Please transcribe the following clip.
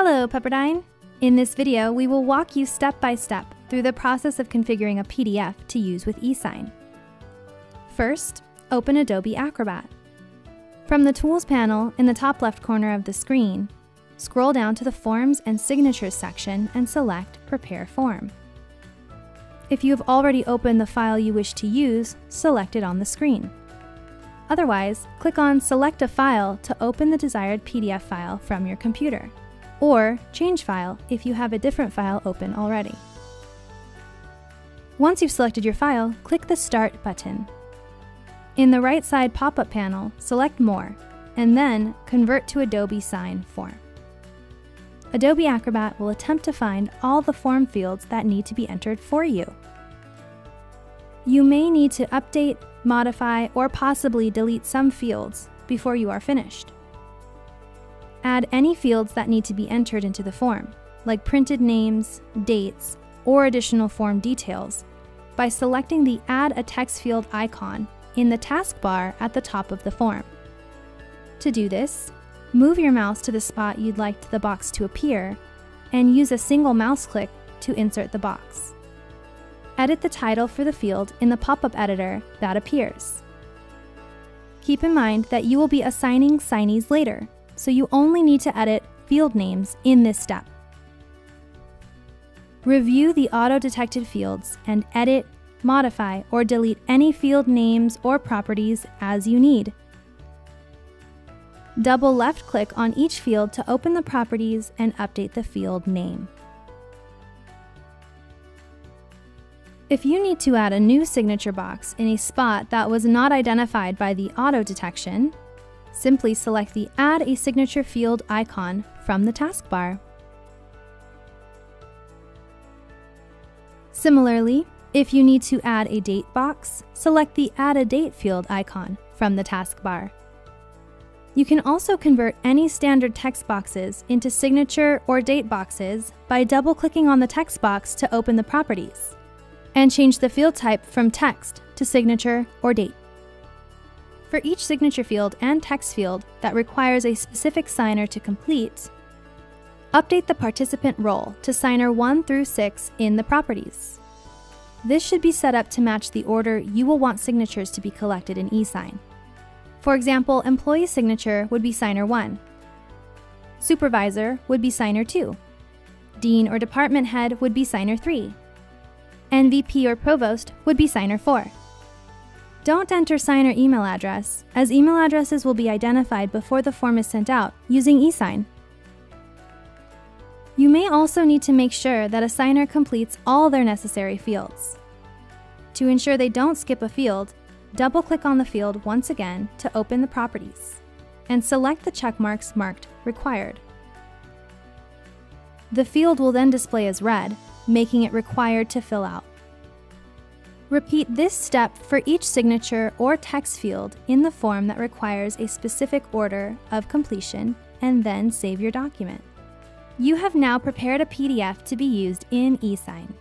Hello, Pepperdine! In this video, we will walk you step by step through the process of configuring a PDF to use with eSign. First, open Adobe Acrobat. From the Tools panel in the top left corner of the screen, scroll down to the Forms and Signatures section and select Prepare Form. If you have already opened the file you wish to use, select it on the screen. Otherwise, click on Select a File to open the desired PDF file from your computer, or Change File if you have a different file open already. Once you've selected your file, click the Start button. In the right side pop-up panel, select More, and then Convert to Adobe Sign form. Adobe Acrobat will attempt to find all the form fields that need to be entered for you. You may need to update, modify, or possibly delete some fields before you are finished. Add any fields that need to be entered into the form, like printed names, dates, or additional form details, by selecting the Add a Text Field icon in the taskbar at the top of the form. To do this, move your mouse to the spot you'd like the box to appear, and use a single mouse click to insert the box edit the title for the field in the pop-up editor that appears. Keep in mind that you will be assigning signees later, so you only need to edit field names in this step. Review the auto-detected fields and edit, modify, or delete any field names or properties as you need. Double left-click on each field to open the properties and update the field name. If you need to add a new signature box in a spot that was not identified by the auto detection, simply select the Add a Signature Field icon from the taskbar. Similarly, if you need to add a date box, select the Add a Date field icon from the taskbar. You can also convert any standard text boxes into signature or date boxes by double-clicking on the text box to open the properties and change the field type from text to signature or date. For each signature field and text field that requires a specific signer to complete, update the participant role to signer 1 through 6 in the properties. This should be set up to match the order you will want signatures to be collected in eSign. For example, employee signature would be signer 1, supervisor would be signer 2, dean or department head would be signer 3, and VP or Provost would be signer 4. Don't enter signer email address, as email addresses will be identified before the form is sent out using eSign. You may also need to make sure that a signer completes all their necessary fields. To ensure they don't skip a field, double-click on the field once again to open the properties, and select the checkmarks marked Required. The field will then display as red, making it required to fill out. Repeat this step for each signature or text field in the form that requires a specific order of completion and then save your document. You have now prepared a PDF to be used in eSign.